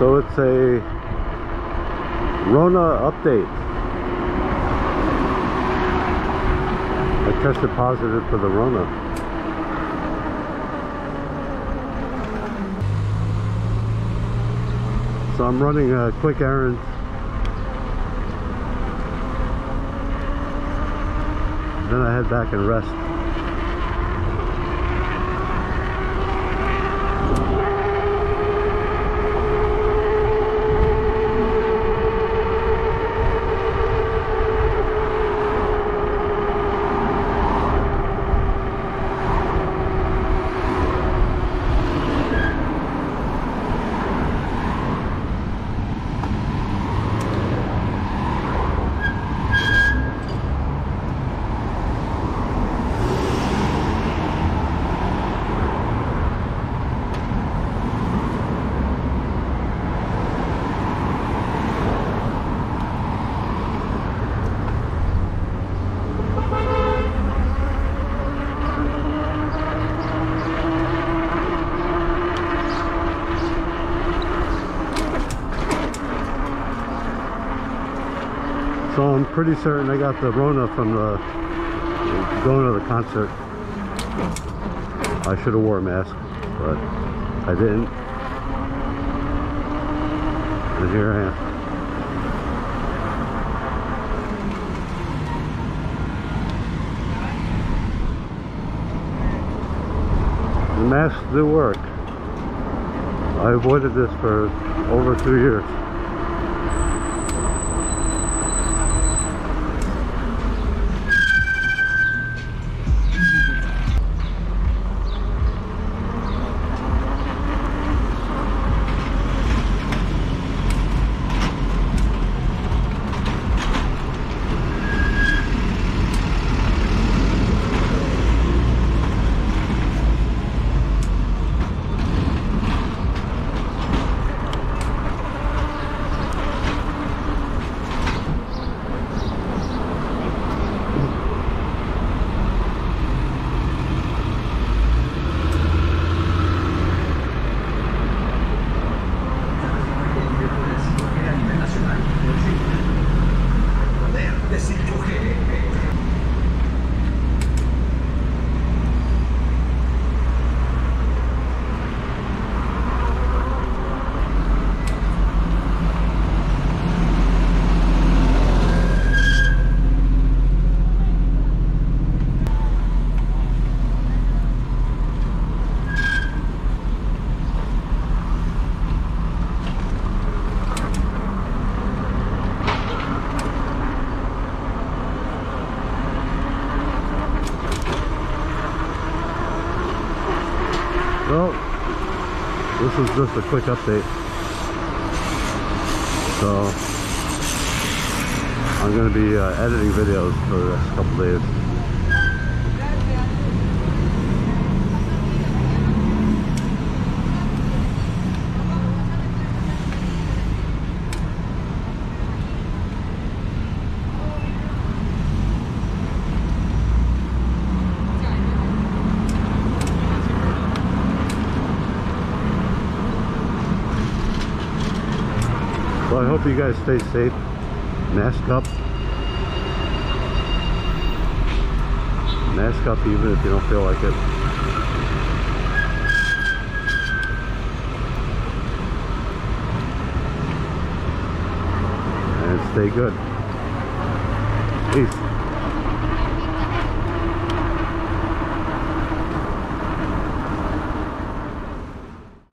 So it's a Rona update. I tested positive for the Rona. So I'm running a quick errand. Then I head back and rest. So I'm pretty certain I got the Rona from the going to the concert. I should have wore a mask, but I didn't. And here I am. The masks do work. I avoided this for over two years. Well, this is just a quick update. So, I'm going to be uh, editing videos for the next couple days. I hope you guys stay safe. Mask up. Mask up even if you don't feel like it. And stay good. Peace.